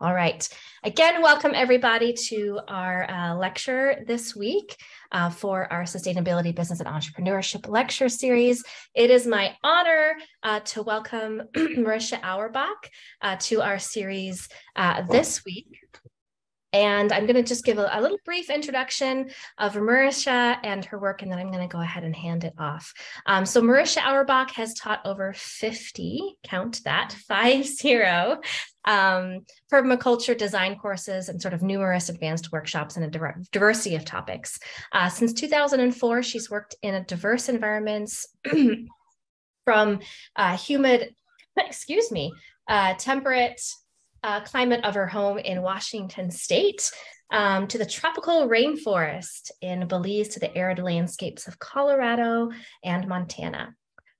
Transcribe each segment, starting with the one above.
All right. Again, welcome everybody to our uh, lecture this week uh, for our Sustainability Business and Entrepreneurship lecture series. It is my honor uh, to welcome Marisha Auerbach uh, to our series uh, this week. And I'm going to just give a, a, little brief introduction of Marisha and her work, and then I'm going to go ahead and hand it off. Um, so Marisha Auerbach has taught over 50, count that, five zero, um, permaculture design courses and sort of numerous advanced workshops in a diversity of topics. Uh, since 2004, she's worked in a diverse environments from uh, humid, excuse me, uh, temperate, uh, climate of her home in Washington state um, to the tropical rainforest in Belize to the arid landscapes of Colorado and Montana.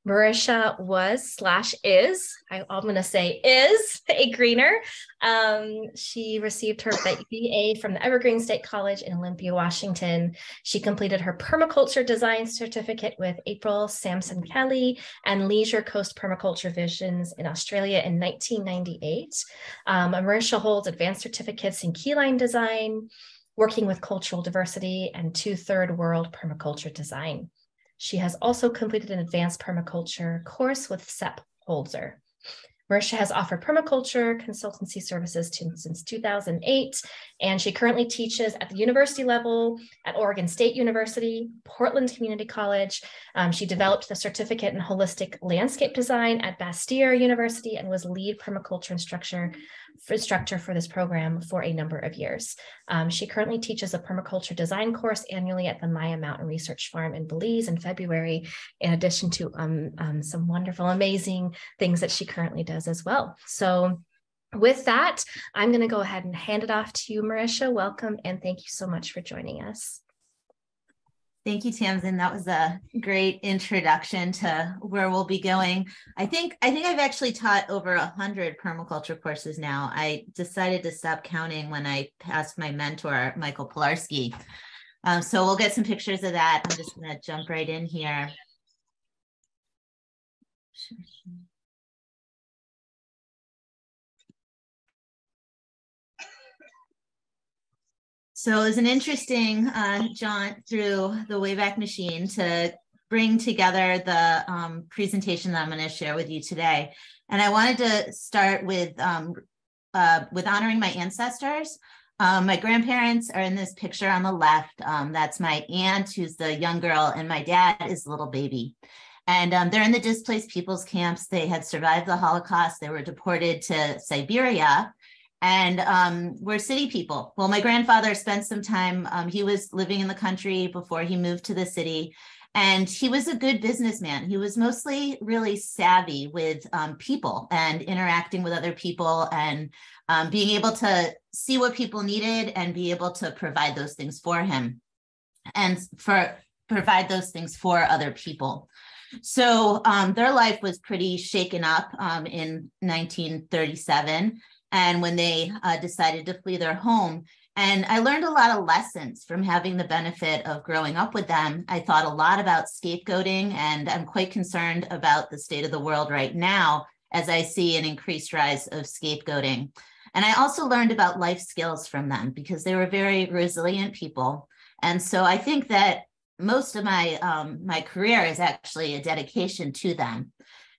Marisha was slash is, I, am going to say is a greener. Um, she received her BA from the Evergreen State College in Olympia, Washington. She completed her permaculture design certificate with April Sampson Kelly and Leisure Coast Permaculture Visions in Australia in 1998. Um, Marisha holds advanced certificates in keyline design, working with cultural diversity, and two third world permaculture design. She has also completed an advanced permaculture course with Sepp Holzer. Marisha has offered permaculture consultancy services to, since 2008, and she currently teaches at the university level at Oregon State University, Portland Community College. Um, she developed the certificate in holistic landscape design at Bastyr University and was lead permaculture instructor instructor for this program for a number of years. Um, she currently teaches a permaculture design course annually at the Maya Mountain Research Farm in Belize in February, in addition to um, um, some wonderful, amazing things that she currently does as well. So with that, I'm going to go ahead and hand it off to you, Marisha. Welcome and thank you so much for joining us. Thank you, Tamsin. That was a great introduction to where we'll be going. I think I think I've actually taught over a hundred permaculture courses now. I decided to stop counting when I passed my mentor, Michael Pilarski. Um, so we'll get some pictures of that. I'm just going to jump right in here. Sure. So it was an interesting uh, jaunt through the Wayback Machine to bring together the um, presentation that I'm going to share with you today. And I wanted to start with um, uh, with honoring my ancestors. Um, my grandparents are in this picture on the left. Um, that's my aunt, who's the young girl, and my dad is the little baby. And um, they're in the displaced peoples camps. They had survived the Holocaust. They were deported to Siberia and um, we're city people. Well, my grandfather spent some time, um, he was living in the country before he moved to the city. And he was a good businessman. He was mostly really savvy with um, people and interacting with other people and um, being able to see what people needed and be able to provide those things for him and for provide those things for other people. So um, their life was pretty shaken up um, in 1937 and when they uh, decided to flee their home. And I learned a lot of lessons from having the benefit of growing up with them. I thought a lot about scapegoating, and I'm quite concerned about the state of the world right now as I see an increased rise of scapegoating. And I also learned about life skills from them because they were very resilient people. And so I think that most of my um, my career is actually a dedication to them.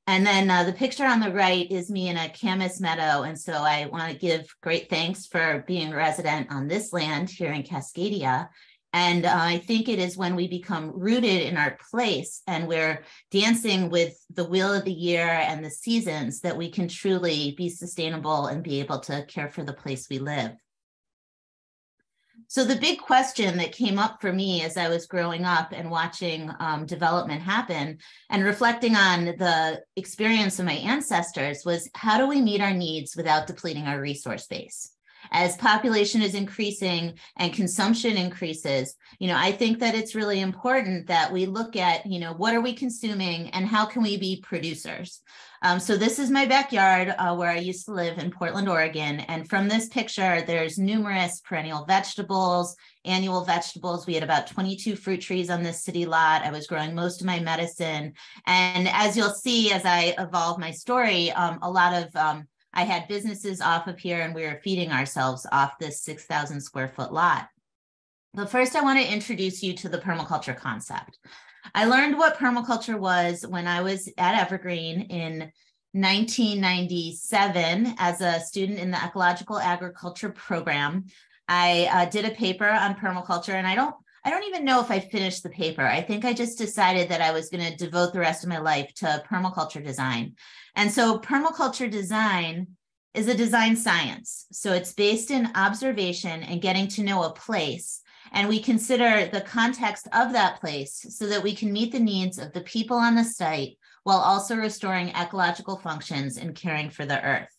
And then uh, the picture on the right is me in a camas meadow. And so I want to give great thanks for being a resident on this land here in Cascadia. And uh, I think it is when we become rooted in our place and we're dancing with the wheel of the year and the seasons that we can truly be sustainable and be able to care for the place we live. So the big question that came up for me as I was growing up and watching um, development happen and reflecting on the experience of my ancestors was how do we meet our needs without depleting our resource base? As population is increasing and consumption increases you know i think that it's really important that we look at you know what are we consuming and how can we be producers? Um, so this is my backyard uh, where i used to live in portland oregon and from this picture there's numerous perennial vegetables annual vegetables. We had about 22 fruit trees on this city lot. I was growing most of my medicine. And as you'll see as i evolve my story um, a lot of um, I had businesses off of here and we were feeding ourselves off this 6,000 square foot lot. But first, I want to introduce you to the permaculture concept. I learned what permaculture was when I was at Evergreen in 1997 as a student in the ecological agriculture program. I uh, did a paper on permaculture, and I don't I don't even know if I finished the paper. I think I just decided that I was going to devote the rest of my life to permaculture design. And so permaculture design is a design science. So it's based in observation and getting to know a place. And we consider the context of that place so that we can meet the needs of the people on the site while also restoring ecological functions and caring for the earth.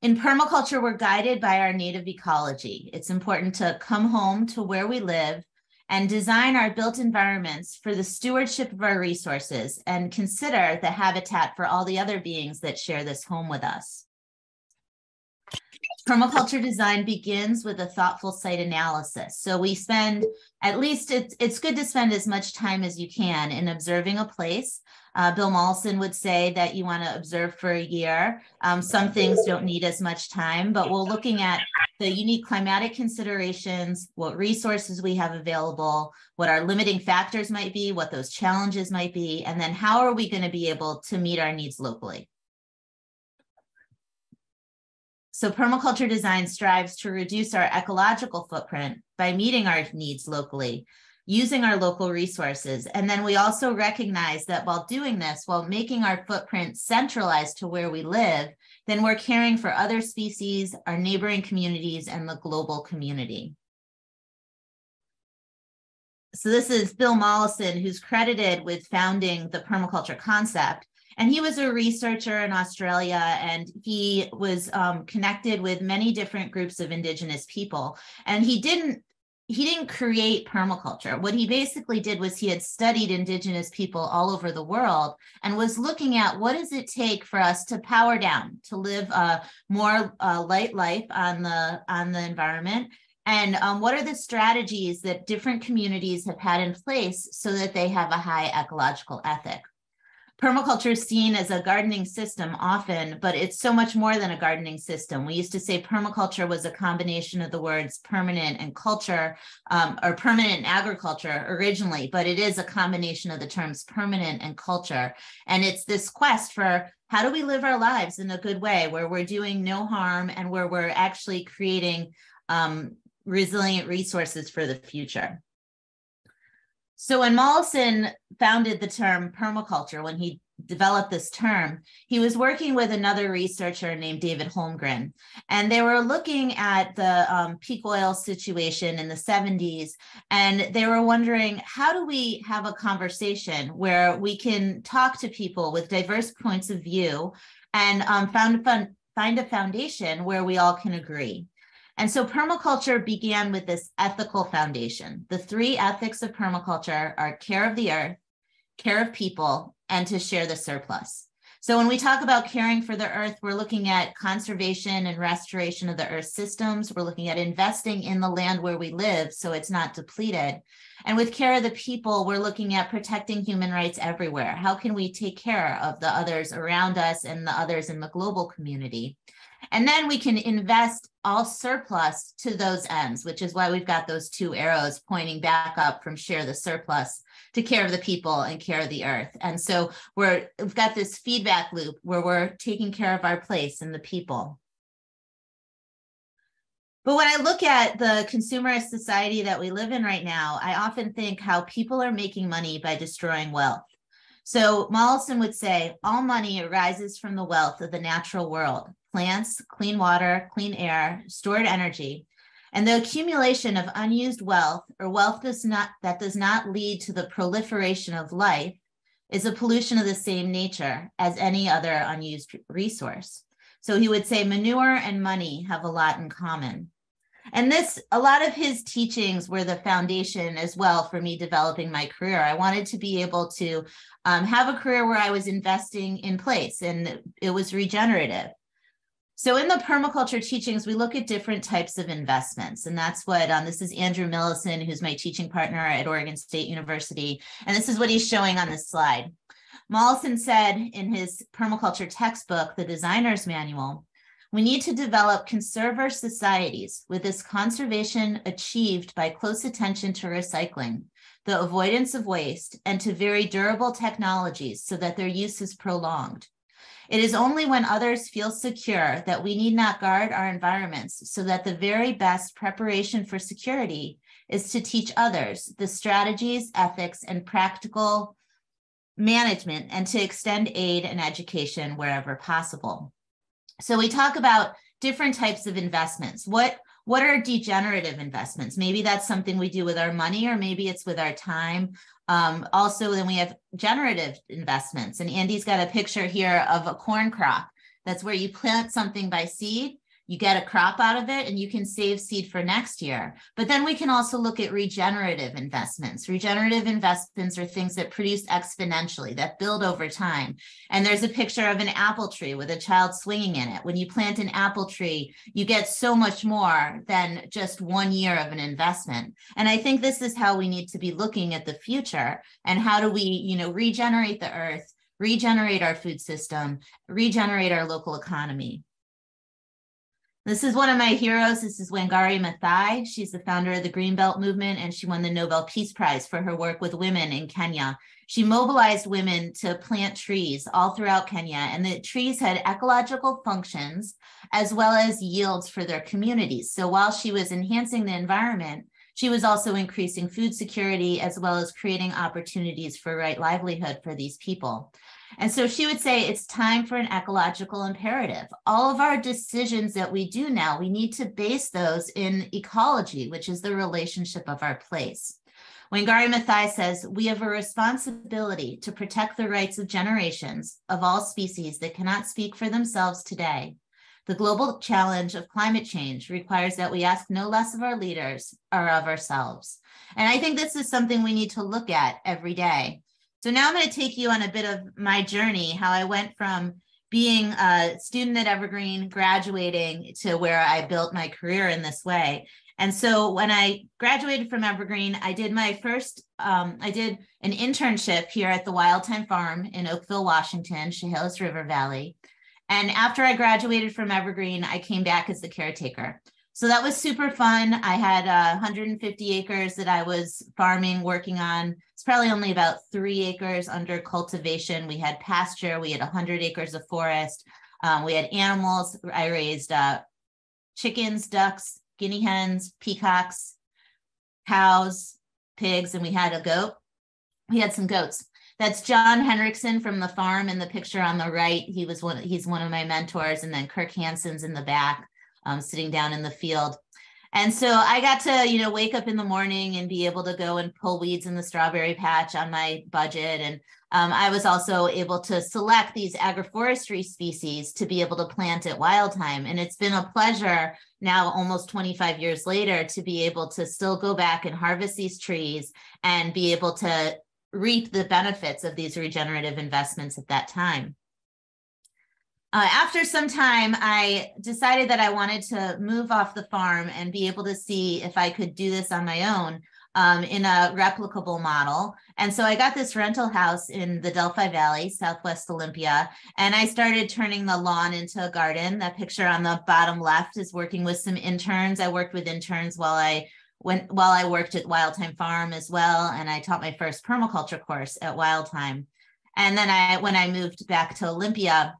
In permaculture, we're guided by our native ecology. It's important to come home to where we live and design our built environments for the stewardship of our resources and consider the habitat for all the other beings that share this home with us. Permaculture design begins with a thoughtful site analysis. So we spend at least it's, it's good to spend as much time as you can in observing a place uh, Bill Mollison would say that you want to observe for a year. Um, some things don't need as much time, but we're looking at the unique climatic considerations, what resources we have available, what our limiting factors might be, what those challenges might be, and then how are we going to be able to meet our needs locally. So permaculture design strives to reduce our ecological footprint by meeting our needs locally using our local resources. And then we also recognize that while doing this, while making our footprint centralized to where we live, then we're caring for other species, our neighboring communities, and the global community. So this is Bill Mollison, who's credited with founding the permaculture concept. And he was a researcher in Australia and he was um, connected with many different groups of indigenous people. And he didn't he didn't create permaculture. What he basically did was he had studied indigenous people all over the world and was looking at what does it take for us to power down, to live a more uh, light life on the on the environment, and um, what are the strategies that different communities have had in place so that they have a high ecological ethic permaculture is seen as a gardening system often, but it's so much more than a gardening system. We used to say permaculture was a combination of the words permanent and culture, um, or permanent agriculture originally, but it is a combination of the terms permanent and culture. And it's this quest for how do we live our lives in a good way where we're doing no harm and where we're actually creating um, resilient resources for the future. So when Mollison founded the term permaculture, when he developed this term, he was working with another researcher named David Holmgren. And they were looking at the um, peak oil situation in the 70s. And they were wondering how do we have a conversation where we can talk to people with diverse points of view and um, found, find a foundation where we all can agree. And so permaculture began with this ethical foundation. The three ethics of permaculture are care of the earth, care of people, and to share the surplus. So when we talk about caring for the earth, we're looking at conservation and restoration of the earth systems. We're looking at investing in the land where we live so it's not depleted. And with care of the people, we're looking at protecting human rights everywhere. How can we take care of the others around us and the others in the global community? And then we can invest all surplus to those ends, which is why we've got those two arrows pointing back up from share the surplus to care of the people and care of the earth. And so we're we've got this feedback loop where we're taking care of our place and the people. But when I look at the consumerist society that we live in right now, I often think how people are making money by destroying wealth. So Mollison would say all money arises from the wealth of the natural world plants, clean water, clean air, stored energy, and the accumulation of unused wealth or wealth does not, that does not lead to the proliferation of life is a pollution of the same nature as any other unused resource. So he would say manure and money have a lot in common. And this, a lot of his teachings were the foundation as well for me developing my career. I wanted to be able to um, have a career where I was investing in place and it was regenerative. So in the permaculture teachings, we look at different types of investments. And that's what um, this is Andrew Millison, who's my teaching partner at Oregon State University. And this is what he's showing on this slide. Mollison said in his permaculture textbook, The Designer's Manual, we need to develop conserver societies with this conservation achieved by close attention to recycling, the avoidance of waste, and to very durable technologies so that their use is prolonged. It is only when others feel secure that we need not guard our environments so that the very best preparation for security is to teach others the strategies, ethics, and practical management and to extend aid and education wherever possible. So we talk about different types of investments. What what are degenerative investments? Maybe that's something we do with our money, or maybe it's with our time. Um, also, then we have generative investments. And Andy's got a picture here of a corn crop. That's where you plant something by seed you get a crop out of it and you can save seed for next year. But then we can also look at regenerative investments. Regenerative investments are things that produce exponentially, that build over time. And there's a picture of an apple tree with a child swinging in it. When you plant an apple tree, you get so much more than just one year of an investment. And I think this is how we need to be looking at the future and how do we, you know, regenerate the earth, regenerate our food system, regenerate our local economy. This is one of my heroes. This is Wangari Maathai. She's the founder of the Greenbelt movement, and she won the Nobel Peace Prize for her work with women in Kenya. She mobilized women to plant trees all throughout Kenya, and the trees had ecological functions as well as yields for their communities. So while she was enhancing the environment, she was also increasing food security as well as creating opportunities for right livelihood for these people. And so she would say it's time for an ecological imperative. All of our decisions that we do now, we need to base those in ecology, which is the relationship of our place. Wangari Maathai says, we have a responsibility to protect the rights of generations of all species that cannot speak for themselves today. The global challenge of climate change requires that we ask no less of our leaders or of ourselves. And I think this is something we need to look at every day. So now I'm going to take you on a bit of my journey, how I went from being a student at Evergreen, graduating to where I built my career in this way. And so when I graduated from Evergreen, I did my first, um, I did an internship here at the Wildthyme Farm in Oakville, Washington, Chehalis River Valley. And after I graduated from Evergreen, I came back as the caretaker. So that was super fun. I had uh, 150 acres that I was farming, working on. It's probably only about three acres under cultivation. We had pasture. We had 100 acres of forest. Um, we had animals. I raised uh, chickens, ducks, guinea hens, peacocks, cows, pigs, and we had a goat. We had some goats. That's John Henriksen from the farm in the picture on the right. He was one. He's one of my mentors, and then Kirk Hansen's in the back um, sitting down in the field. And so I got to, you know, wake up in the morning and be able to go and pull weeds in the strawberry patch on my budget. And um, I was also able to select these agroforestry species to be able to plant at Wildthyme. And it's been a pleasure now, almost 25 years later, to be able to still go back and harvest these trees and be able to reap the benefits of these regenerative investments at that time. Uh, after some time, I decided that I wanted to move off the farm and be able to see if I could do this on my own um, in a replicable model. And so I got this rental house in the Delphi Valley, Southwest Olympia, and I started turning the lawn into a garden. That picture on the bottom left is working with some interns. I worked with interns while I went while I worked at Wildthyme Farm as well, and I taught my first permaculture course at Wildthyme. And then I, when I moved back to Olympia,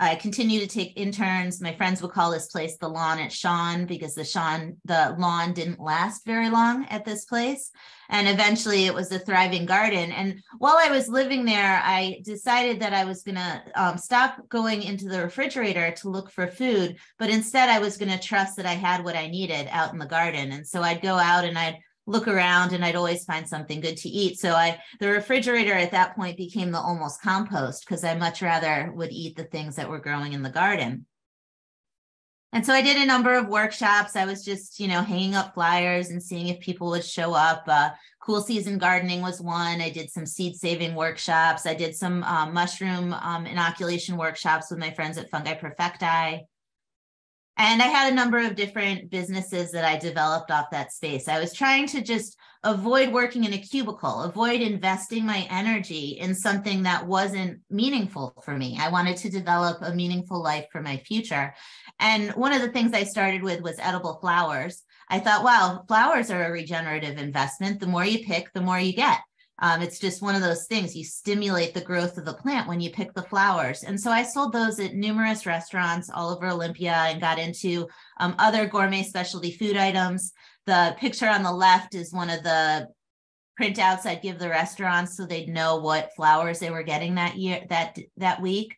I continue to take interns. My friends would call this place the lawn at Sean because the Sean, the lawn didn't last very long at this place. And eventually it was a thriving garden. And while I was living there, I decided that I was going to um, stop going into the refrigerator to look for food, but instead I was going to trust that I had what I needed out in the garden. And so I'd go out and I'd look around and I'd always find something good to eat. So I the refrigerator at that point became the almost compost because I much rather would eat the things that were growing in the garden. And so I did a number of workshops. I was just, you know, hanging up flyers and seeing if people would show up. Uh, cool season gardening was one. I did some seed saving workshops. I did some um, mushroom um, inoculation workshops with my friends at Fungi Perfecti. And I had a number of different businesses that I developed off that space. I was trying to just avoid working in a cubicle, avoid investing my energy in something that wasn't meaningful for me. I wanted to develop a meaningful life for my future. And one of the things I started with was edible flowers. I thought, wow, flowers are a regenerative investment. The more you pick, the more you get. Um, it's just one of those things you stimulate the growth of the plant when you pick the flowers. And so I sold those at numerous restaurants all over Olympia and got into um, other gourmet specialty food items. The picture on the left is one of the printouts I'd give the restaurants so they'd know what flowers they were getting that year that that week.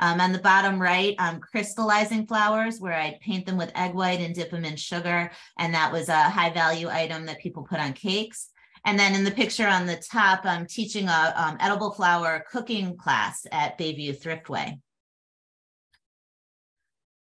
Um, on the bottom right, um, crystallizing flowers, where I'd paint them with egg white and dip them in sugar. And that was a high value item that people put on cakes. And then in the picture on the top, I'm teaching a um, edible flower cooking class at Bayview Thriftway.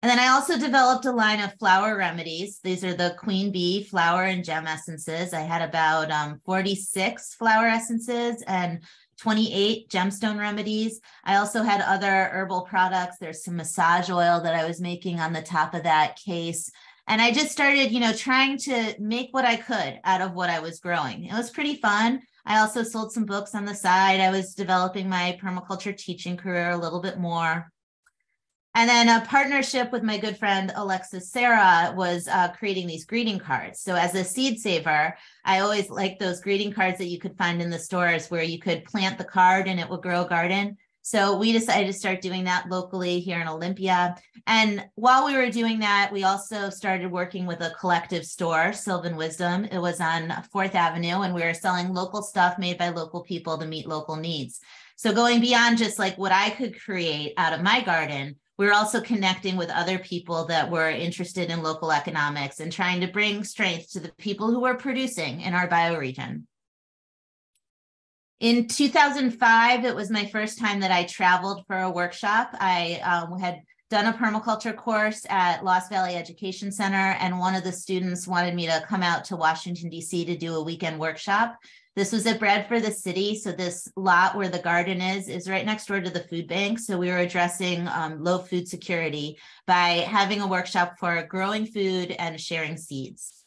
And then I also developed a line of flower remedies. These are the Queen Bee flower and gem essences. I had about um, 46 flower essences and 28 gemstone remedies. I also had other herbal products. There's some massage oil that I was making on the top of that case. And I just started, you know, trying to make what I could out of what I was growing. It was pretty fun. I also sold some books on the side. I was developing my permaculture teaching career a little bit more. And then a partnership with my good friend Alexis Sarah was uh, creating these greeting cards. So as a seed saver, I always liked those greeting cards that you could find in the stores where you could plant the card and it would grow a garden. So we decided to start doing that locally here in Olympia. And while we were doing that, we also started working with a collective store, Sylvan Wisdom. It was on Fourth Avenue, and we were selling local stuff made by local people to meet local needs. So going beyond just like what I could create out of my garden, we were also connecting with other people that were interested in local economics and trying to bring strength to the people who were producing in our bioregion. In 2005, it was my first time that I traveled for a workshop. I um, had done a permaculture course at Lost Valley Education Center, and one of the students wanted me to come out to Washington, D.C. to do a weekend workshop. This was at Bread for the City. So, this lot where the garden is, is right next door to the food bank. So, we were addressing um, low food security by having a workshop for growing food and sharing seeds.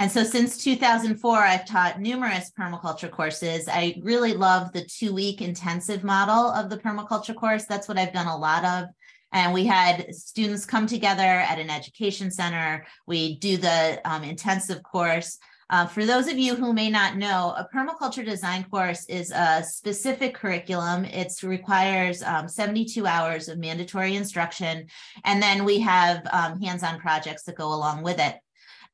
And so since 2004, I've taught numerous permaculture courses. I really love the two week intensive model of the permaculture course. That's what I've done a lot of. And we had students come together at an education center. We do the um, intensive course. Uh, for those of you who may not know, a permaculture design course is a specific curriculum. It requires um, 72 hours of mandatory instruction. And then we have um, hands on projects that go along with it.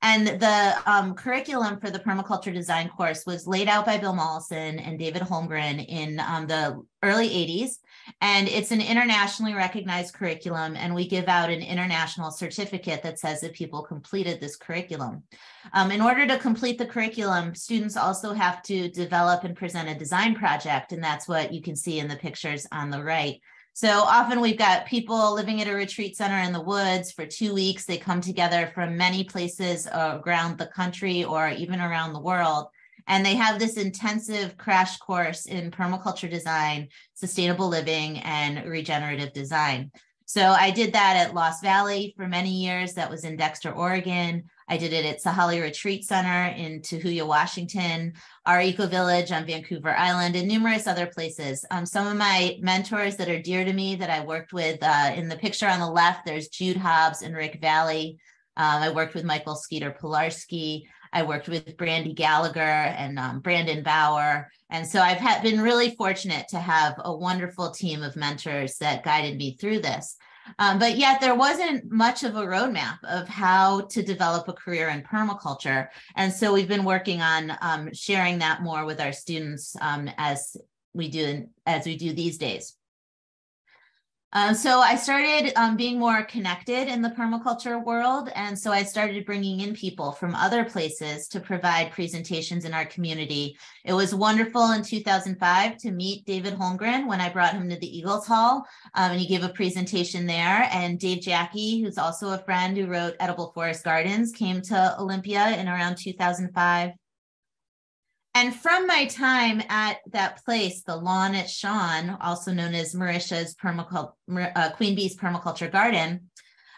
And the um, curriculum for the permaculture design course was laid out by Bill Mollison and David Holmgren in um, the early 80s. And it's an internationally recognized curriculum. And we give out an international certificate that says that people completed this curriculum. Um, in order to complete the curriculum, students also have to develop and present a design project. And that's what you can see in the pictures on the right. So often we've got people living at a retreat center in the woods for two weeks. They come together from many places around the country or even around the world. And they have this intensive crash course in permaculture design, sustainable living, and regenerative design. So I did that at Lost Valley for many years. That was in Dexter, Oregon. I did it at Sahali Retreat Center in Tahuya, Washington, our Eco Village on Vancouver Island, and numerous other places. Um, some of my mentors that are dear to me that I worked with uh, in the picture on the left, there's Jude Hobbs and Rick Valley. Um, I worked with Michael Skeeter Pilarski. I worked with Brandy Gallagher and um, Brandon Bauer. And so I've been really fortunate to have a wonderful team of mentors that guided me through this. Um, but yet there wasn't much of a roadmap of how to develop a career in permaculture. And so we've been working on um, sharing that more with our students um, as we do as we do these days. Uh, so I started um, being more connected in the permaculture world. And so I started bringing in people from other places to provide presentations in our community. It was wonderful in 2005 to meet David Holmgren when I brought him to the Eagles Hall. Um, and he gave a presentation there. And Dave Jacke, who's also a friend who wrote Edible Forest Gardens, came to Olympia in around 2005. And from my time at that place, the lawn at Sean, also known as Marisha's permacult- uh, Queen Bee's Permaculture Garden,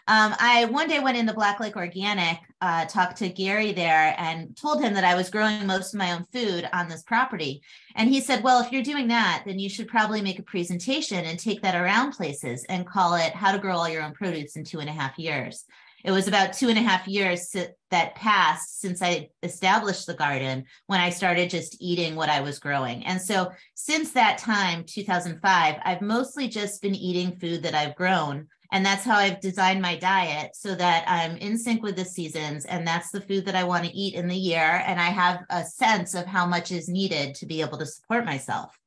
Um, I one day went into Black Lake Organic, uh, talked to Gary there, and told him that I was growing most of my own food on this property. And he said, Well, if you're doing that, then you should probably make a presentation and take that around places and call it How to Grow All Your Own Produce in Two and a Half Years. It was about two and a half years that passed since I established the garden when I started just eating what I was growing. And so since that time, 2005, I've mostly just been eating food that I've grown and that's how I've designed my diet so that I'm in sync with the seasons. And that's the food that I want to eat in the year. And I have a sense of how much is needed to be able to support myself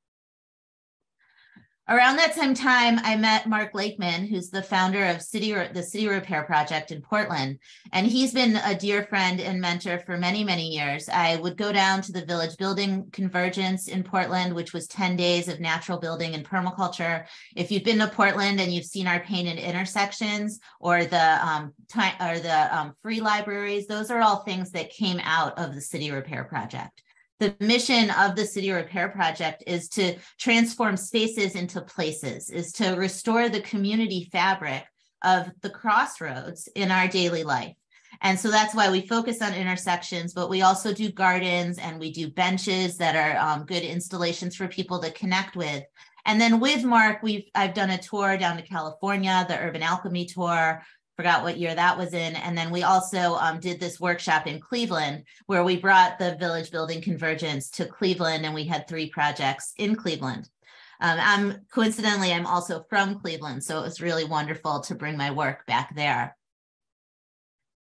around that same time, I met Mark Lakeman, who's the founder of City the City Repair Project in Portland, and he's been a dear friend and mentor for many many years. I would go down to the Village Building Convergence in Portland, which was ten days of natural building and permaculture. If you've been to Portland and you've seen our painted intersections or the um, or the um, free libraries, those are all things that came out of the City Repair Project the mission of the city repair project is to transform spaces into places is to restore the community fabric of the crossroads in our daily life. And so that's why we focus on intersections but we also do gardens and we do benches that are um, good installations for people to connect with. And then with mark we've i've done a tour down to california the urban alchemy tour forgot what year that was in. And then we also um, did this workshop in Cleveland where we brought the village building convergence to Cleveland and we had three projects in Cleveland. Um, I'm coincidentally, I'm also from Cleveland, so it was really wonderful to bring my work back there.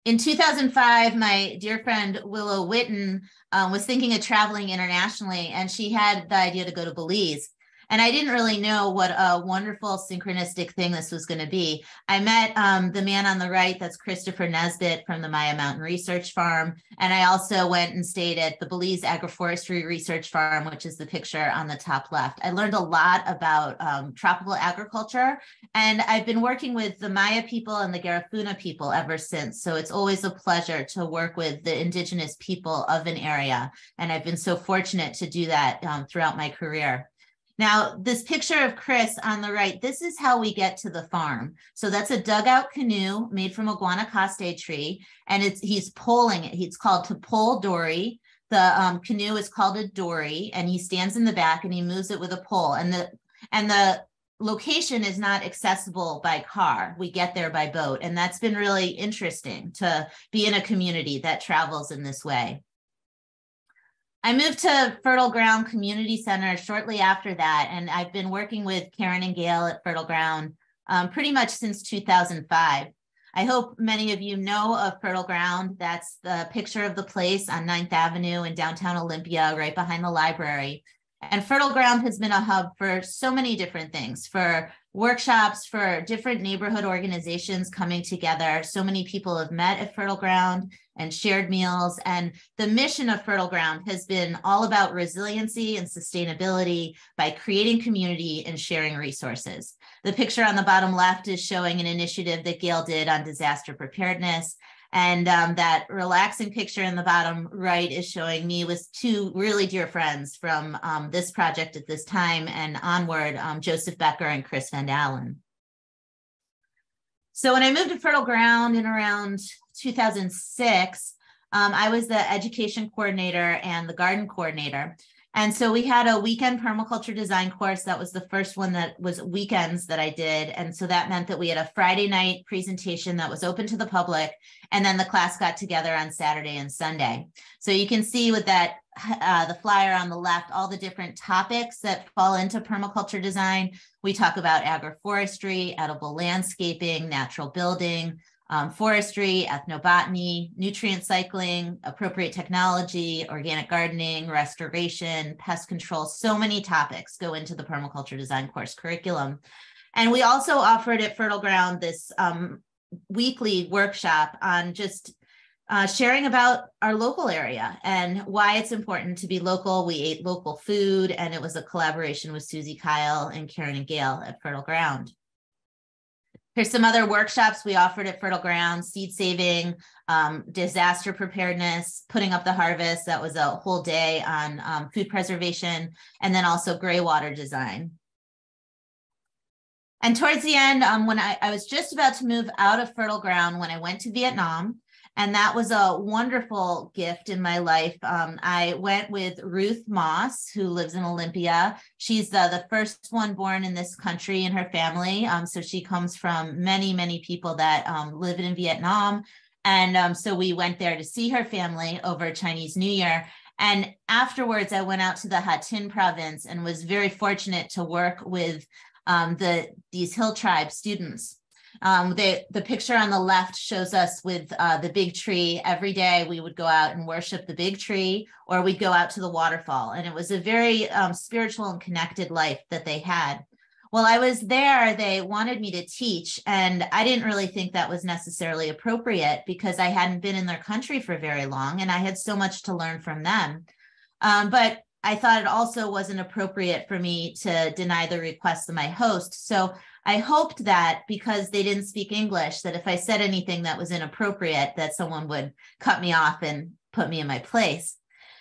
In 2005, my dear friend Willow Witten um, was thinking of traveling internationally, and she had the idea to go to Belize. And I didn't really know what a wonderful synchronistic thing this was going to be. I met um, the man on the right, that's Christopher Nesbitt from the Maya Mountain Research Farm. And I also went and stayed at the Belize Agroforestry Research Farm, which is the picture on the top left. I learned a lot about um, tropical agriculture. And I've been working with the Maya people and the Garifuna people ever since. So it's always a pleasure to work with the indigenous people of an area. And I've been so fortunate to do that um, throughout my career. Now, this picture of Chris on the right, this is how we get to the farm. So that's a dugout canoe made from a Guanacaste tree, and it's he's pulling it. He's called to pole dory. The um, canoe is called a dory, and he stands in the back and he moves it with a pole. And the and the location is not accessible by car. We get there by boat, and that's been really interesting to be in a community that travels in this way. I moved to Fertile Ground Community Center shortly after that, and I've been working with Karen and Gail at Fertile Ground um, pretty much since 2005. I hope many of you know of Fertile Ground. That's the picture of the place on 9th Avenue in downtown Olympia, right behind the library. And Fertile Ground has been a hub for so many different things for workshops, for different neighborhood organizations coming together. So many people have met at Fertile Ground and shared meals. And the mission of Fertile Ground has been all about resiliency and sustainability by creating community and sharing resources. The picture on the bottom left is showing an initiative that Gail did on disaster preparedness. And um, that relaxing picture in the bottom right is showing me with two really dear friends from um, this project at this time and onward, um, Joseph Becker and Chris Van Allen. So when I moved to Fertile Ground in around 2006, um, I was the education coordinator and the garden coordinator. And so we had a weekend permaculture design course. That was the first one that was weekends that I did. And so that meant that we had a Friday night presentation that was open to the public. And then the class got together on Saturday and Sunday. So you can see with that, uh, the flyer on the left, all the different topics that fall into permaculture design. We talk about agroforestry, edible landscaping, natural building, um, forestry, ethnobotany, nutrient cycling, appropriate technology, organic gardening, restoration, pest control. So many topics go into the permaculture design course curriculum. And we also offered at Fertile Ground this um, weekly workshop on just uh, sharing about our local area and why it's important to be local. We ate local food, and it was a collaboration with Susie Kyle and Karen and Gail at Fertile Ground. Here's some other workshops we offered at Fertile Ground, seed saving, um, disaster preparedness, putting up the harvest. That was a whole day on um, food preservation, and then also gray water design. And towards the end, um, when I, I was just about to move out of fertile ground when I went to Vietnam, and that was a wonderful gift in my life. Um, I went with Ruth Moss, who lives in Olympia. She's the, the first one born in this country in her family. Um, so she comes from many, many people that um, live in Vietnam. And um, so we went there to see her family over Chinese New Year. And afterwards, I went out to the Ha Tinh province and was very fortunate to work with um, the these hill tribe students um, the, the picture on the left shows us with uh, the big tree. Every day we would go out and worship the big tree, or we'd go out to the waterfall. And it was a very um, spiritual and connected life that they had. While I was there, they wanted me to teach, and I didn't really think that was necessarily appropriate because I hadn't been in their country for very long and I had so much to learn from them. Um, but I thought it also wasn't appropriate for me to deny the request of my host. So I hoped that because they didn't speak English, that if I said anything that was inappropriate, that someone would cut me off and put me in my place.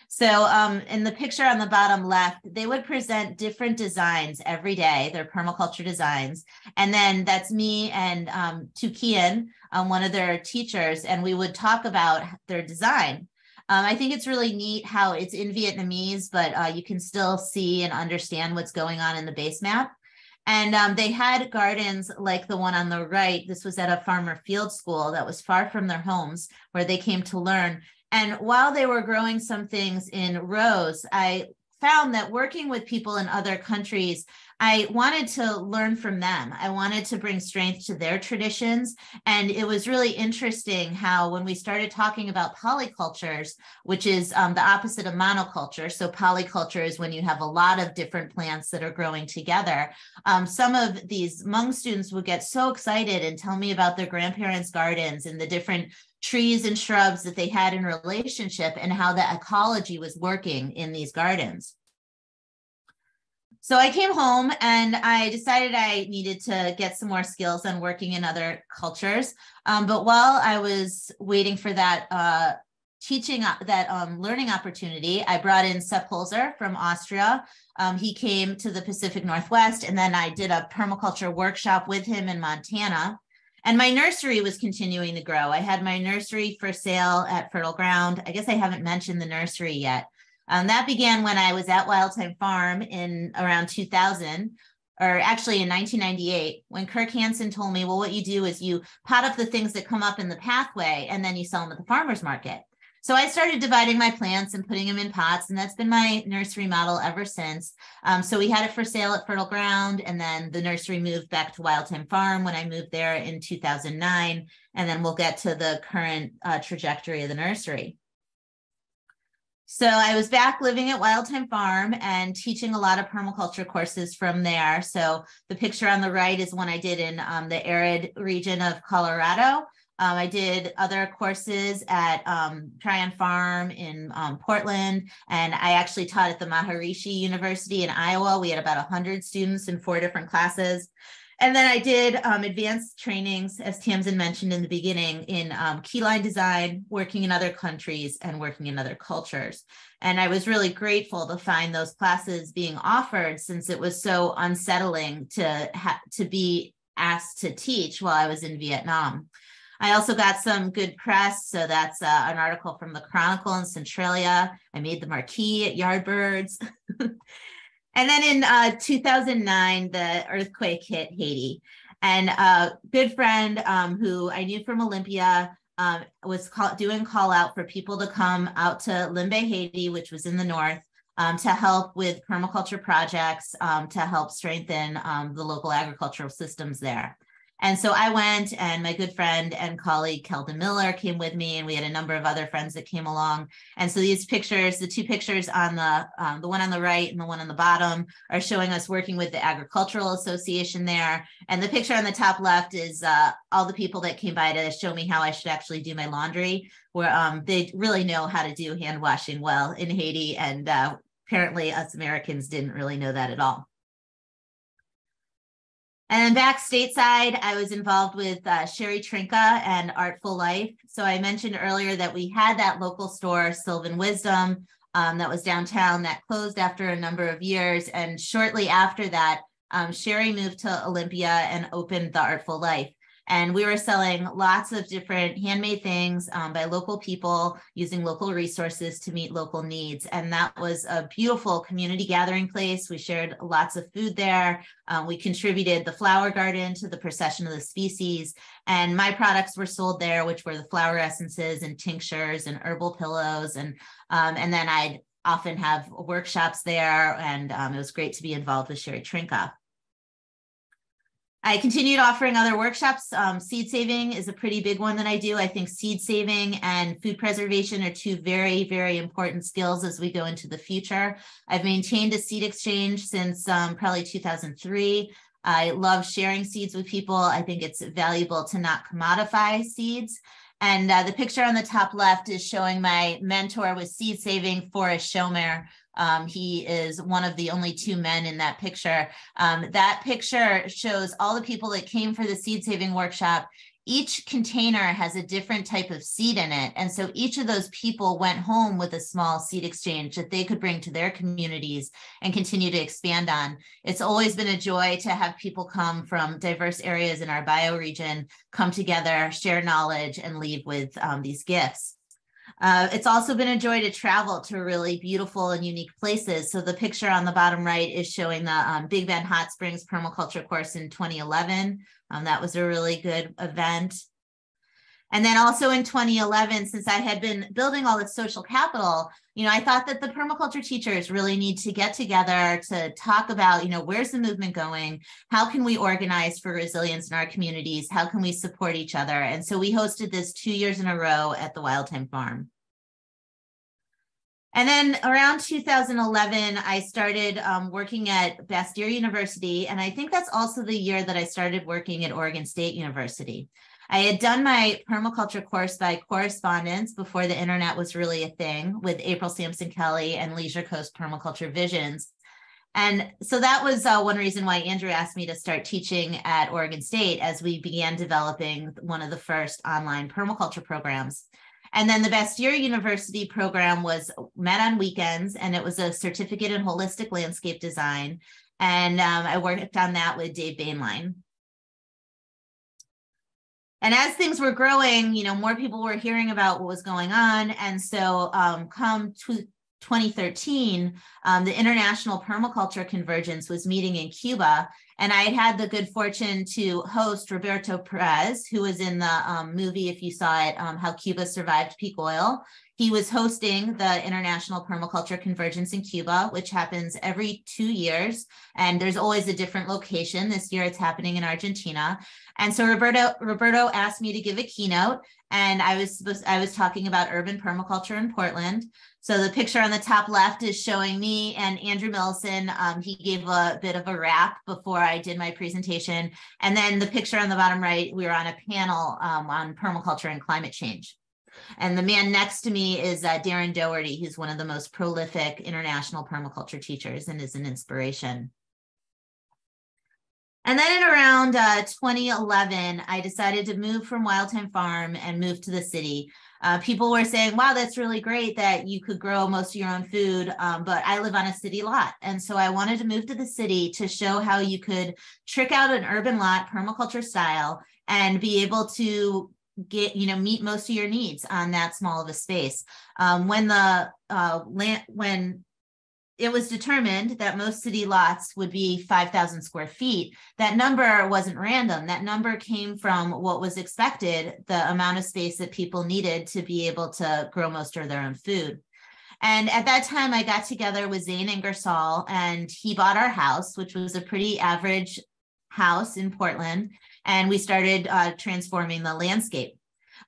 So um, in the picture on the bottom left, they would present different designs every day. They're permaculture designs. And then that's me and um, Tu Kien, um, one of their teachers, and we would talk about their design. Um, I think it's really neat how it's in Vietnamese, but uh, you can still see and understand what's going on in the base map. And um, they had gardens like the one on the right. This was at a farmer field school that was far from their homes where they came to learn. And while they were growing some things in rows, I found that working with people in other countries, I wanted to learn from them. I wanted to bring strength to their traditions. And it was really interesting how, when we started talking about polycultures, which is um, the opposite of monoculture, so polyculture is when you have a lot of different plants that are growing together. Um, some of these Hmong students would get so excited and tell me about their grandparents' gardens and the different trees and shrubs that they had in relationship and how the ecology was working in these gardens. So I came home and I decided I needed to get some more skills on working in other cultures. Um, but while I was waiting for that uh, teaching, uh, that um, learning opportunity, I brought in Sepp Holzer from Austria. Um, he came to the Pacific Northwest and then I did a permaculture workshop with him in Montana. And my nursery was continuing to grow. I had my nursery for sale at Fertile Ground. I guess I haven't mentioned the nursery yet. Um, that began when I was at Wildthyme Farm in around 2000, or actually in 1998, when Kirk Hansen told me, well, what you do is you pot up the things that come up in the pathway and then you sell them at the farmer's market. So I started dividing my plants and putting them in pots, and that's been my nursery model ever since. Um, so we had it for sale at Fertile Ground, and then the nursery moved back to Wildthyme Farm when I moved there in 2009. And then we'll get to the current uh, trajectory of the nursery. So I was back living at Wildthyme Farm and teaching a lot of permaculture courses from there. So the picture on the right is one I did in um, the arid region of Colorado. Um, I did other courses at um, Tryon Farm in um, Portland, and I actually taught at the Maharishi University in Iowa. We had about 100 students in four different classes. And then I did um, advanced trainings, as Tamsin mentioned in the beginning, in um, keyline design, working in other countries and working in other cultures. And I was really grateful to find those classes being offered since it was so unsettling to ha- to be asked to teach while I was in Vietnam. I also got some good press. So that's uh, an article from the Chronicle in Centralia. I made the marquee at Yardbirds. and then in uh, 2009, the earthquake hit Haiti. And a good friend um, who I knew from Olympia um, was call- doing call out for people to come out to Limbe, Haiti, which was in the north, um, to help with permaculture projects um, to help strengthen um, the local agricultural systems there. And so I went, and my good friend and colleague Keldon Miller came with me, and we had a number of other friends that came along. And so these pictures, the two pictures on the um, the one on the right and the one on the bottom, are showing us working with the Agricultural Association there. And the picture on the top left is uh, all the people that came by to show me how I should actually do my laundry, where um, they really know how to do hand washing well in Haiti, and uh, apparently us Americans didn't really know that at all. And back stateside, I was involved with uh, Sherry Trinka and Artful Life. So I mentioned earlier that we had that local store, Sylvan Wisdom, um, that was downtown that closed after a number of years. And shortly after that, um, Sherry moved to Olympia and opened The Artful Life. And we were selling lots of different handmade things um, by local people using local resources to meet local needs. And that was a beautiful community gathering place. We shared lots of food there. Um, we contributed the flower garden to the procession of the species. And my products were sold there, which were the flower essences and tinctures and herbal pillows. And, um, and then I'd often have workshops there. And um, it was great to be involved with Sherry Trinka. I continued offering other workshops. Um, seed saving is a pretty big one that I do. I think seed saving and food preservation are two very, very important skills as we go into the future. I've maintained a seed exchange since um, probably 2003. I love sharing seeds with people. I think it's valuable to not commodify seeds. And uh, the picture on the top left is showing my mentor with seed saving, Forest Shomer, um, he is one of the only two men in that picture. Um, that picture shows all the people that came for the seed saving workshop. Each container has a different type of seed in it. And so each of those people went home with a small seed exchange that they could bring to their communities and continue to expand on. It's always been a joy to have people come from diverse areas in our bioregion, come together, share knowledge, and leave with um, these gifts. Uh, it's also been a joy to travel to really beautiful and unique places. So the picture on the bottom right is showing the um, Big Bend Hot Springs permaculture course in 2011. Um, that was a really good event. And then also in 2011, since I had been building all this social capital, you know, I thought that the permaculture teachers really need to get together to talk about, you know, where's the movement going? How can we organize for resilience in our communities? How can we support each other? And so we hosted this two years in a row at the Wildthyme Farm. And then around 2011, I started um, working at Bastyr University. And I think that's also the year that I started working at Oregon State University. I had done my permaculture course by correspondence before the internet was really a thing with April Sampson Kelly and Leisure Coast Permaculture Visions. And so that was uh, one reason why Andrew asked me to start teaching at Oregon State as we began developing one of the first online permaculture programs. And then the Bastyr University program was met on weekends, and it was a certificate in holistic landscape design. And um, I worked on that with Dave Boehnlein. And as things were growing, you know, more people were hearing about what was going on. And so um, come to 2013, um, the International Permaculture Convergence was meeting in Cuba. And I had had the good fortune to host Roberto Perez, who was in the um, movie, if you saw it, um, How Cuba Survived Peak Oil. He was hosting the International Permaculture Convergence in Cuba, which happens every two years. And there's always a different location. This year it's happening in Argentina. And so Roberto, Roberto asked me to give a keynote. And I was I was talking about urban permaculture in Portland. So the picture on the top left is showing me and Andrew Millison. Um, he gave a bit of a wrap before I did my presentation. And then the picture on the bottom right, we were on a panel um, on permaculture and climate change. And the man next to me is uh, Darren Doherty, who's one of the most prolific international permaculture teachers and is an inspiration. And then in around uh, 2011, I decided to move from Wildthyme Farm and move to the city. Uh, people were saying, wow, that's really great that you could grow most of your own food, um, but I live on a city lot. And so I wanted to move to the city to show how you could trick out an urban lot, permaculture style, and be able to get you know meet most of your needs on that small of a space. Um, when the uh, land when it was determined that most city lots would be 5000 square feet that number wasn't random. That number came from what was expected the amount of space that people needed to be able to grow most of their own food. And at that time i got together with zane ingersoll and he bought our house which was a pretty average house in portland and we started uh, transforming the landscape.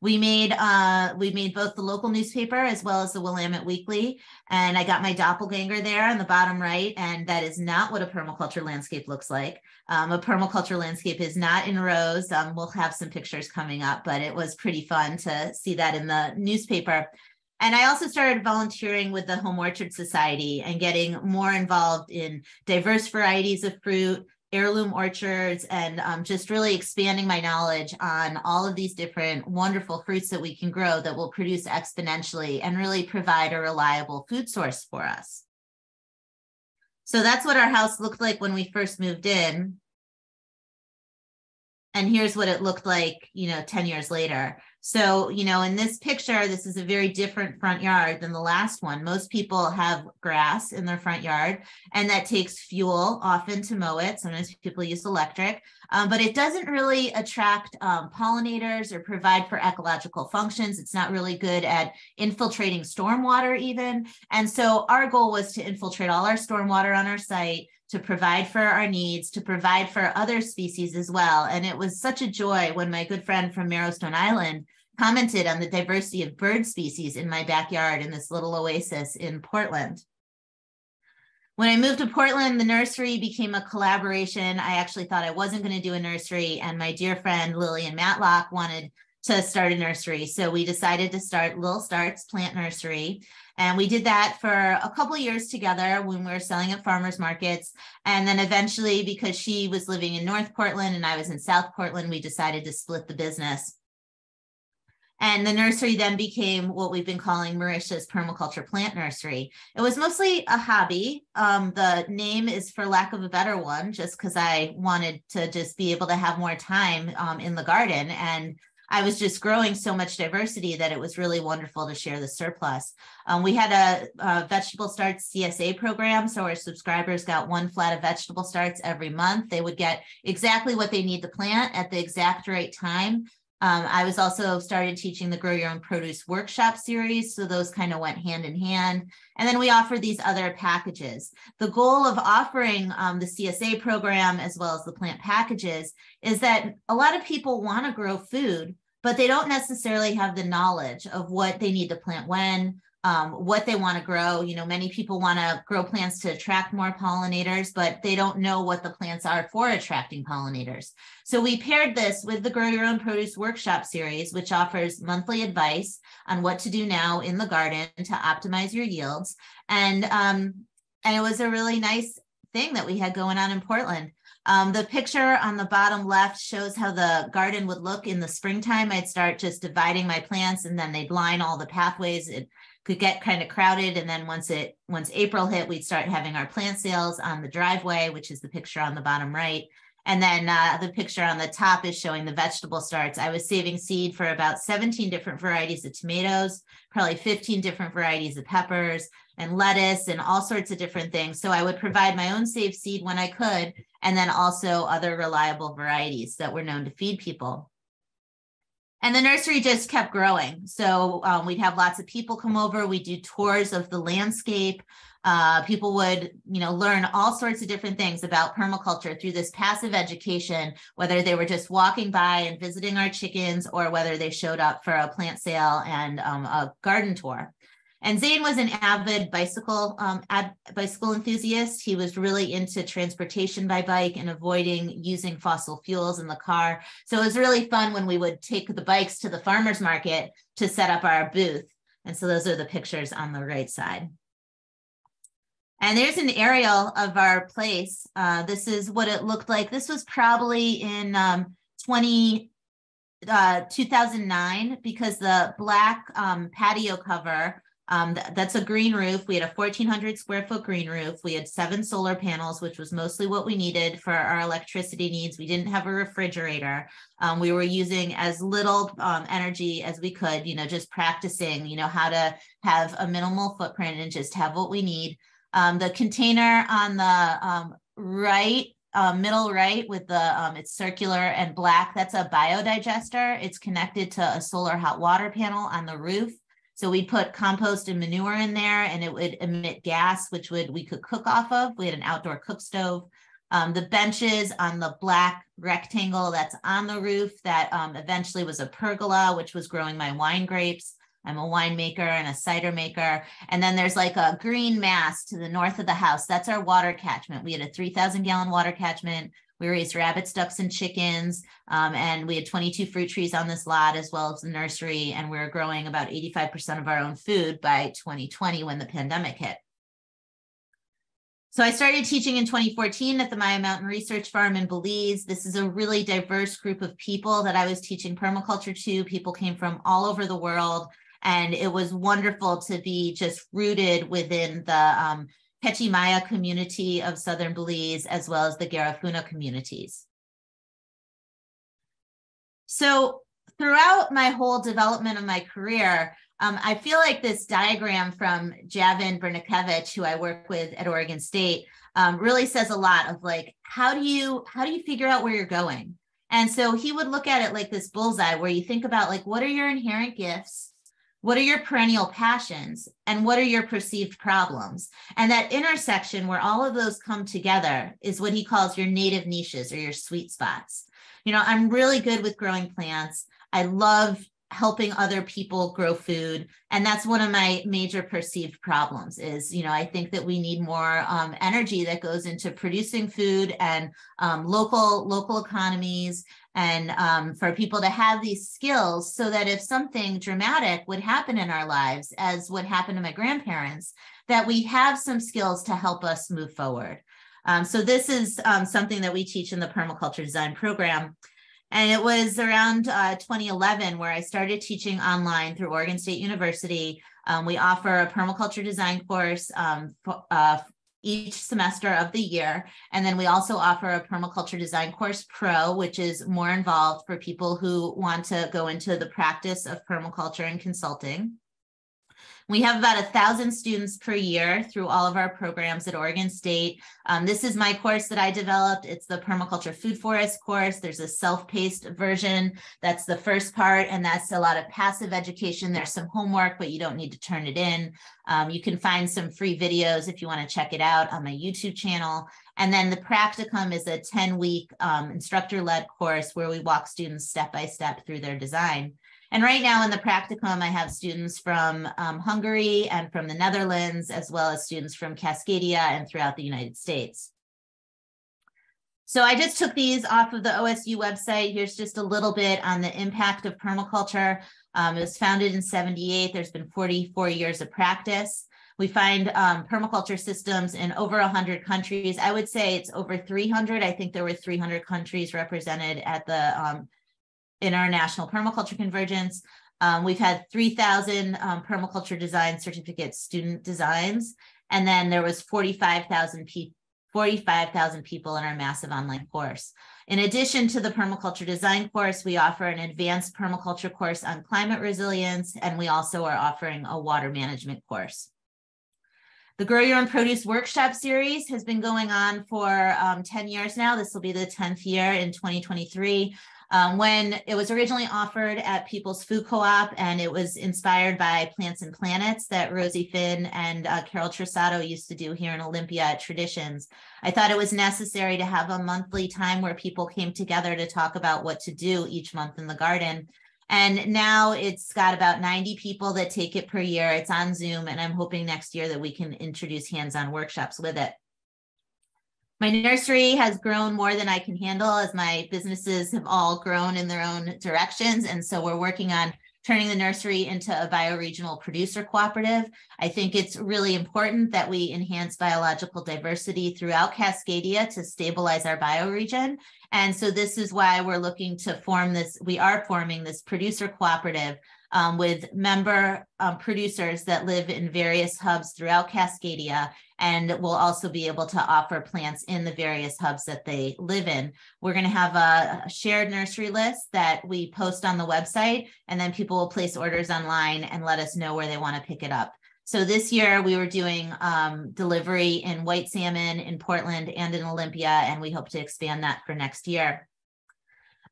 We made uh, we made both the local newspaper as well as the Willamette Weekly, and I got my doppelganger there on the bottom right, and that is not what a permaculture landscape looks like. Um, a permaculture landscape is not in rows. Um, we'll have some pictures coming up, but it was pretty fun to see that in the newspaper. And I also started volunteering with the Home Orchard Society and getting more involved in diverse varieties of fruit, heirloom orchards and um, just really expanding my knowledge on all of these different wonderful fruits that we can grow that will produce exponentially and really provide a reliable food source for us. So that's what our house looked like when we first moved in. And here's what it looked like, you know, 10 years later. So, you know, in this picture, this is a very different front yard than the last one. Most people have grass in their front yard, and that takes fuel often to mow it. Sometimes people use electric, um, but it doesn't really attract um, pollinators or provide for ecological functions. It's not really good at infiltrating stormwater, even. And so, our goal was to infiltrate all our stormwater on our site to provide for our needs, to provide for other species as well. And it was such a joy when my good friend from Marrowstone Island commented on the diversity of bird species in my backyard in this little oasis in Portland. When I moved to Portland, the nursery became a collaboration. I actually thought I wasn't going to do a nursery, and my dear friend Lillian Matlock wanted to start a nursery. So we decided to start Lil Starts Plant Nursery. And we did that for a couple years together when we were selling at farmers markets. And then eventually, because she was living in North Portland and I was in South Portland, we decided to split the business. And the nursery then became what we've been calling Marisha's Permaculture Plant Nursery. It was mostly a hobby. Um, the name is for lack of a better one, just because I wanted to just be able to have more time um, in the garden. And I was just growing so much diversity that it was really wonderful to share the surplus. Um, we had a, a, vegetable starts CSA program, so our subscribers got one flat of vegetable starts every month. They would get exactly what they need to plant at the exact right time. Um, I was also started teaching the Grow Your Own Produce workshop series. So those kind of went hand in hand. And then we offer these other packages. The goal of offering um, the CSA program as well as the plant packages is that a lot of people want to grow food, but they don't necessarily have the knowledge of what they need to plant when, um, what they want to grow. You know, many people want to grow plants to attract more pollinators, but they don't know what the plants are for attracting pollinators. So we paired this with the Grow Your Own Produce Workshop series, which offers monthly advice on what to do now in the garden to optimize your yields. And um, and it was a really nice thing that we had going on in Portland. Um, the picture on the bottom left shows how the garden would look in the springtime. I'd start just dividing my plants and then they'd line all the pathways. It could get kind of crowded. And then once it once april hit we'd start having our plant sales on the driveway which is the picture on the bottom right. And then uh, the picture on the top is showing the vegetable starts. I was saving seed for about 17 different varieties of tomatoes probably 15 different varieties of peppers and lettuce and all sorts of different things. So i would provide my own saved seed when i could and then also other reliable varieties that were known to feed people and the nursery just kept growing. So um, we'd have lots of people come over. We do tours of the landscape. Uh, people would, you know, learn all sorts of different things about permaculture through this passive education, whether they were just walking by and visiting our chickens or whether they showed up for a plant sale and um, a garden tour. And Zane was an avid bicycle um, ad, bicycle enthusiast. He was really into transportation by bike and avoiding using fossil fuels in the car. So it was really fun when we would take the bikes to the farmers market to set up our booth. And so those are the pictures on the right side. And there's an aerial of our place. Uh, this is what it looked like. This was probably in um, 20, uh, 2009 because the black um, patio cover um, th- that's a green roof. We had a 1,400 square foot green roof. We had seven solar panels, which was mostly what we needed for our electricity needs. We didn't have a refrigerator. Um, we were using as little um, energy as we could, you know, just practicing, you know, how to have a minimal footprint and just have what we need. Um, the container on the um, right uh, middle right with the um, it's circular and black that's a biodigester it's connected to a solar hot water panel on the roof so we'd put compost and manure in there and it would emit gas, which would we could cook off of. We had an outdoor cook stove. Um, the benches on the black rectangle that's on the roof that um, eventually was a pergola, which was growing my wine grapes. I'm a winemaker and a cider maker. And then there's like a green mass to the north of the house. That's our water catchment. We had a 3,000 gallon water catchment we raised rabbits, ducks, and chickens. Um, and we had 22 fruit trees on this lot, as well as the nursery. And we were growing about 85% of our own food by 2020 when the pandemic hit. So I started teaching in 2014 at the Maya Mountain Research Farm in Belize. This is a really diverse group of people that I was teaching permaculture to. People came from all over the world. And it was wonderful to be just rooted within the um, Maya community of Southern Belize, as well as the Garifuna communities. So throughout my whole development of my career, um, I feel like this diagram from Javan Bernakevitch, who I work with at Oregon State, um, really says a lot of like how do you how do you figure out where you're going? And so he would look at it like this bullseye, where you think about like what are your inherent gifts, what are your perennial passions, and what are your perceived problems? And that intersection where all of those come together is what he calls your native niches or your sweet spots. You know, I'm really good with growing plants. I love helping other people grow food. And that's one of my major perceived problems is you know i think that we need more um, energy that goes into producing food and um, local local economies and um, for people to have these skills so that if something dramatic would happen in our lives as what happened to my grandparents that we have some skills to help us move forward. Um, so this is um, something that we teach in the permaculture design program and it was around uh, 2011 where I started teaching online through Oregon State University. Um, we offer a permaculture design course um, uh, each semester of the year. And then we also offer a permaculture design course pro, which is more involved for people who want to go into the practice of permaculture and consulting. We have about a thousand students per year through all of our programs at Oregon State. Um, this is my course that I developed. It's the permaculture food forest course. There's a self-paced version. That's the first part, and that's a lot of passive education. There's some homework, but you don't need to turn it in. Um, you can find some free videos if you want to check it out on my YouTube channel. And then the practicum is a 10 week um, instructor led course where we walk students step by step through their design. And right now in the practicum, I have students from um, Hungary and from the Netherlands, as well as students from Cascadia and throughout the United States. So I just took these off of the OSU website. Here's just a little bit on the impact of permaculture. Um, it was founded in 78. There's been 44 years of practice. We find um, permaculture systems in over 100 countries. I would say it's over 300. I think there were 300 countries represented at the um, in our national permaculture convergence. Um, we've had 3,000 um, permaculture design certificate student designs, and then there was 45,000 people 45,000 people in our massive online course. In addition to the permaculture design course, we offer an advanced permaculture course on climate resilience, and we also are offering a water management course. The Grow Your Own Produce Workshop Series has been going on for um, 10 years now. This will be the 10th year in 2023. Um, when it was originally offered at People's Food Co-op and it was inspired by Plants and Planets that Rosie Finn and uh, Carol Trasatto used to do here in Olympia at Traditions. I thought it was necessary to have a monthly time where people came together to talk about what to do each month in the garden. And now it's got about 90 people that take it per year. It's on Zoom, and I'm hoping next year that we can introduce hands on workshops with it. My nursery has grown more than I can handle as my businesses have all grown in their own directions. And so we're working on turning the nursery into a bioregional producer cooperative. I think it's really important that we enhance biological diversity throughout Cascadia to stabilize our bioregion. And so this is why we're looking to form this, we are forming this producer cooperative um, with member um, producers that live in various hubs throughout Cascadia and we'll also be able to offer plants in the various hubs that they live in. We're going to have a, shared nursery list that we post on the website, and then people will place orders online and let us know where they want to pick it up. So this year we were doing um, delivery in White Salmon, in Portland, and in Olympia, and we hope to expand that for next year.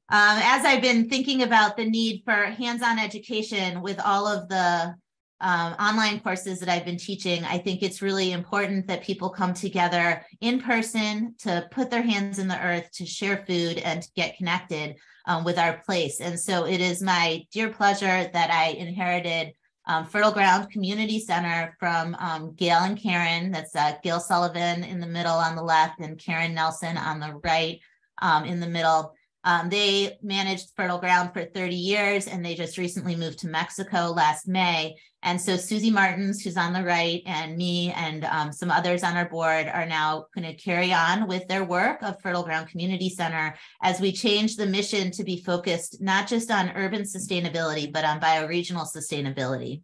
Um, as I've been thinking about the need for hands-on education with all of the um, online courses that I've been teaching, I think it's really important that people come together in person to put their hands in the earth, to share food, and get connected um, with our place. And so it is my dear pleasure that I inherited um, Fertile Ground Community Center from um, Gail and Karen. That's uh, Gail Sullivan in the middle on the left, and Karen Nelson on the right um, in the middle. Um, they managed Fertile Ground for 30 years and they just recently moved to Mexico last May. And so Susie Martins, who's on the right, and me and um, some others on our board are now going to carry on with their work of Fertile Ground Community Center as we change the mission to be focused not just on urban sustainability, but on bioregional sustainability.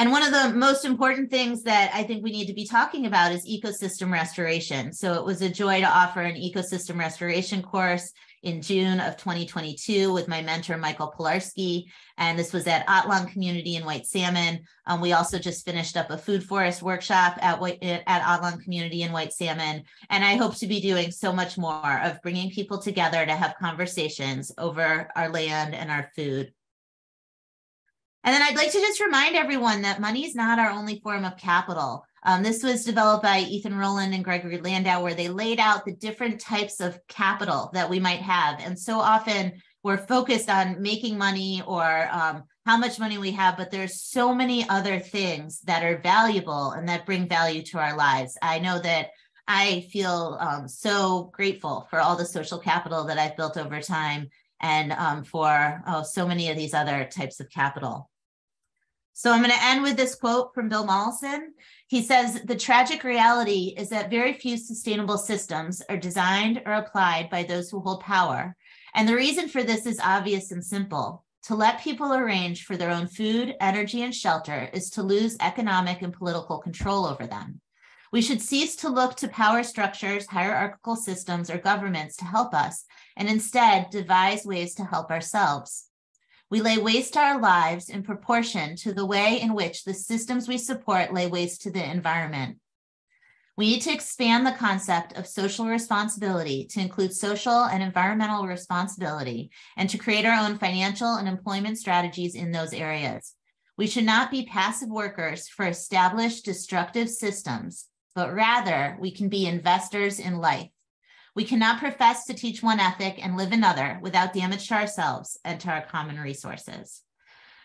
And one of the most important things that I think we need to be talking about is ecosystem restoration. So it was a joy to offer an ecosystem restoration course in June of 2022 with my mentor, Michael Pilarski. And this was at Atlon Community in White Salmon. Um, we also just finished up a food forest workshop at, at Atlon Community in White Salmon. And I hope to be doing so much more of bringing people together to have conversations over our land and our food. And then I'd like to just remind everyone that money is not our only form of capital. Um, this was developed by Ethan Roland and Gregory Landua, where they laid out the different types of capital that we might have. And so often we're focused on making money or um, how much money we have, but there's so many other things that are valuable and that bring value to our lives. I know that I feel um, so grateful for all the social capital that I've built over time and um, for oh, so many of these other types of capital. So I'm going to end with this quote from Bill Mollison. He says, The tragic reality is that very few sustainable systems are designed or applied by those who hold power. And the reason for this is obvious and simple. To let people arrange for their own food, energy, and shelter is to lose economic and political control over them. We should cease to look to power structures, hierarchical systems, or governments to help us, and instead devise ways to help ourselves. We lay waste to our lives in proportion to the way in which the systems we support lay waste to the environment. We need to expand the concept of social responsibility to include social and environmental responsibility and to create our own financial and employment strategies in those areas. We should not be passive workers for established destructive systems, but rather we can be investors in life. We cannot profess to teach one ethic and live another without damage to ourselves and to our common resources.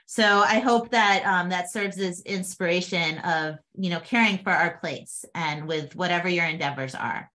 So I hope that um, that serves as inspiration of you know caring for our place and with whatever your endeavors are.